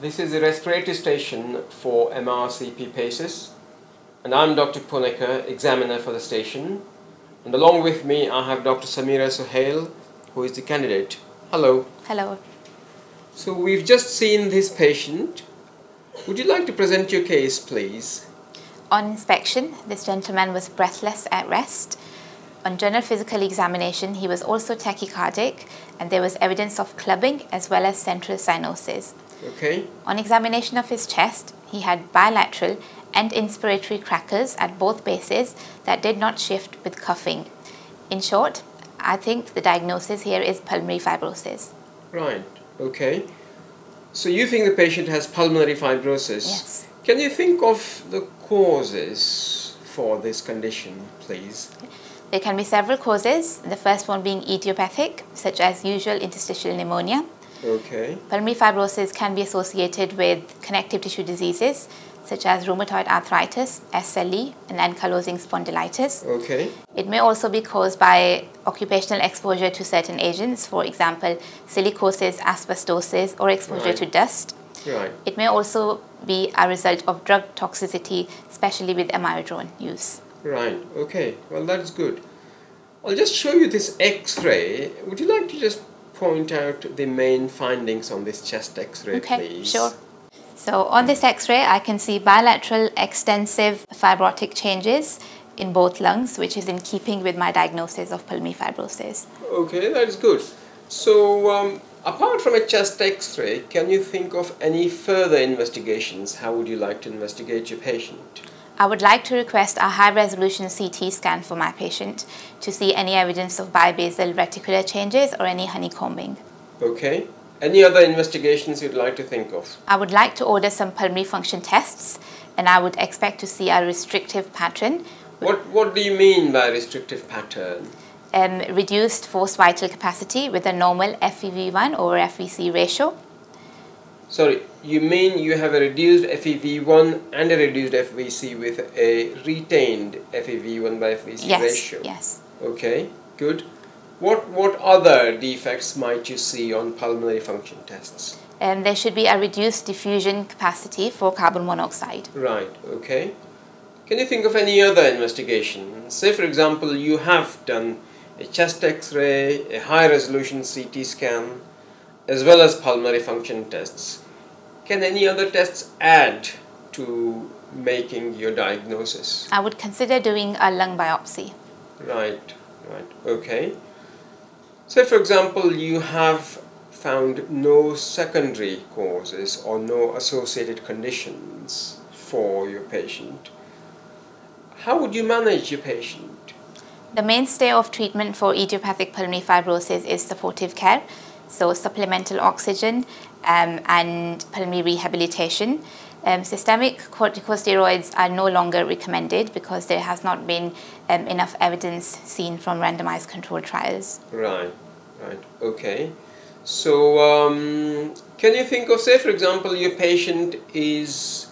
This is the respiratory station for MRCP PACES, and I'm Dr. Punekar, examiner for the station. And along with me, I have Dr. Samira Suhail, who is the candidate. Hello. Hello. So we've just seen this patient. Would you like to present your case, please? On inspection, this gentleman was breathless at rest. On general physical examination, he was also tachycardic and there was evidence of clubbing as well as central cyanosis. Okay. On examination of his chest, he had bilateral and inspiratory crackles at both bases that did not shift with coughing. In short, I think the diagnosis here is pulmonary fibrosis. Right. Okay. So you think the patient has pulmonary fibrosis? Yes. Can you think of the causes for this condition, please? There can be several causes, the first one being idiopathic, such as usual interstitial pneumonia. Okay. Pulmonary fibrosis can be associated with connective tissue diseases, such as rheumatoid arthritis, SLE, and ankylosing spondylitis. Okay. It may also be caused by occupational exposure to certain agents, for example, silicosis, asbestosis, or exposure Right. to dust. Right. It may also be a result of drug toxicity, especially with amiodarone use. Right. Okay. Well, that's good. I'll just show you this X-ray. Would you like to just point out the main findings on this chest X-ray, Okay, please? sure. So on this X-ray, I can see bilateral extensive fibrotic changes in both lungs, which is in keeping with my diagnosis of pulmonary fibrosis. Okay, that's good. So, um, apart from a chest X-ray, can you think of any further investigations? How would you like to investigate your patient? I would like to request a high-resolution CT scan for my patient to see any evidence of bibasal reticular changes or any honeycombing. Okay. Any other investigations you'd like to think of? I would like to order some pulmonary function tests and I would expect to see a restrictive pattern, What What do you mean by restrictive pattern? um, reduced forced vital capacity with a normal FEV1 over FVC ratio. Sorry, you mean you have a reduced FEV1 and a reduced FVC with a retained FEV1 by FVC Yes, ratio? yes. Okay, good. What What other defects might you see on pulmonary function tests? And there should be a reduced diffusion capacity for carbon monoxide. Right, okay. Can you think of any other investigation? Say, for example, you have done a chest x ray, a high resolution CT scan, as well as pulmonary function tests. Can any other tests add to making your diagnosis? I would consider doing a lung biopsy. Right, right, okay. Say, for example, you have found no secondary causes or no associated conditions for your patient. How would you manage your patient? The mainstay of treatment for idiopathic pulmonary fibrosis is supportive care, so supplemental oxygen um, and pulmonary rehabilitation. Um, systemic corticosteroids are no longer recommended because there has not been um, enough evidence seen from randomized controlled trials. Right, right, okay. So, um, can you think of, say, for example, your patient is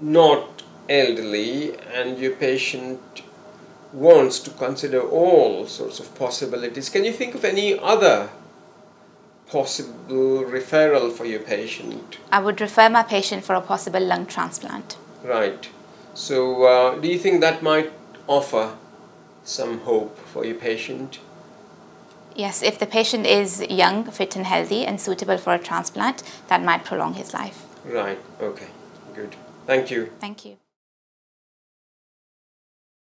not elderly and your patient wants to consider all sorts of possibilities? Can you think of any other possible referral for your patient? I would refer my patient for a possible lung transplant. Right. So, uh, do you think that might offer some hope for your patient? Yes, if the patient is young, fit, and healthy and suitable for a transplant, that might prolong his life. Right, okay, good. Thank you. Thank you.